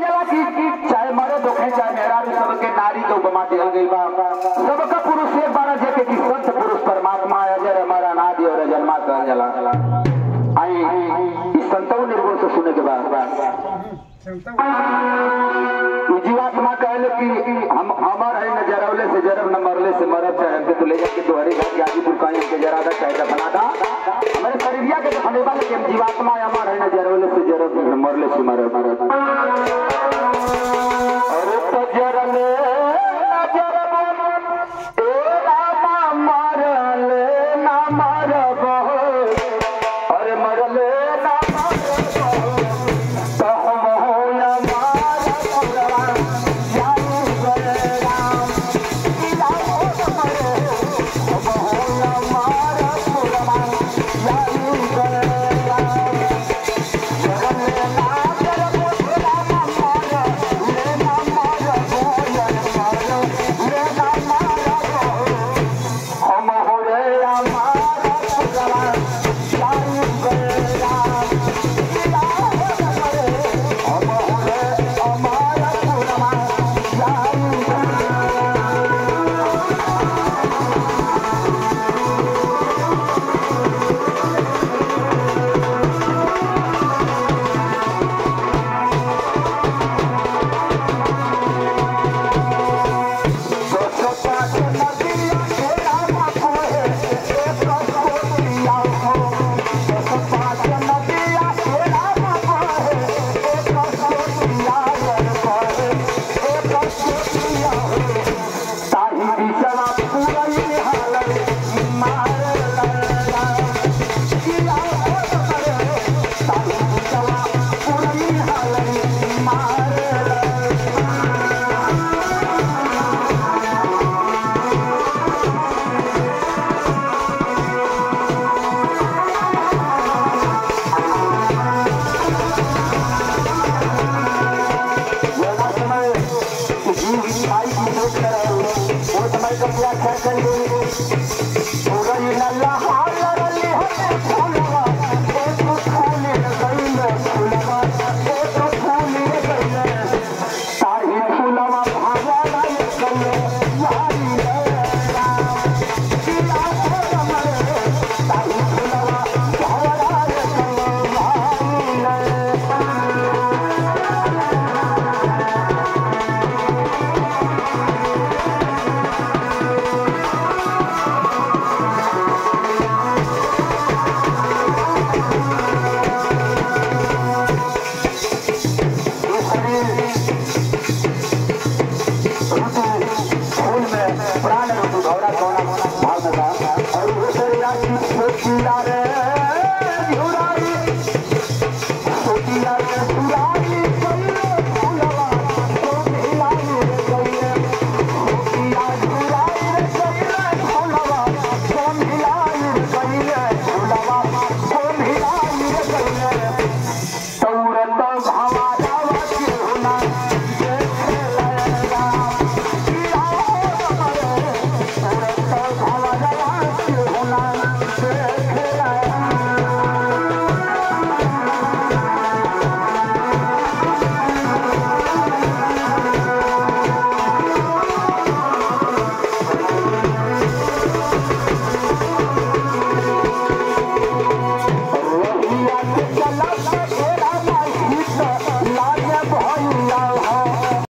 जाला कि चाहे मरे दुखे, चाहे मेहरारू सबके नारी के उपमा दिहल गई बा। सबका पुरुष एक बार जेके कि संत पुरुष परमात्मा अजर अमर अनादि और जन्मा कहल जाला। आई इस संतों निर्गुण से सुने के बाद। जीवात्मा कहले कि हम, हमर है न जरवले से जरब, न मरले से मरब, चाहे हमके तो ले जाके तुम्हारे घर के आगे दुकान हमके जरा दा, चाहे दफना दा। हमारे शरीरिया के दफने वाले के जीवात्मा Oh. में प्राण ऋतु गौरा भाव लगा और उस राशि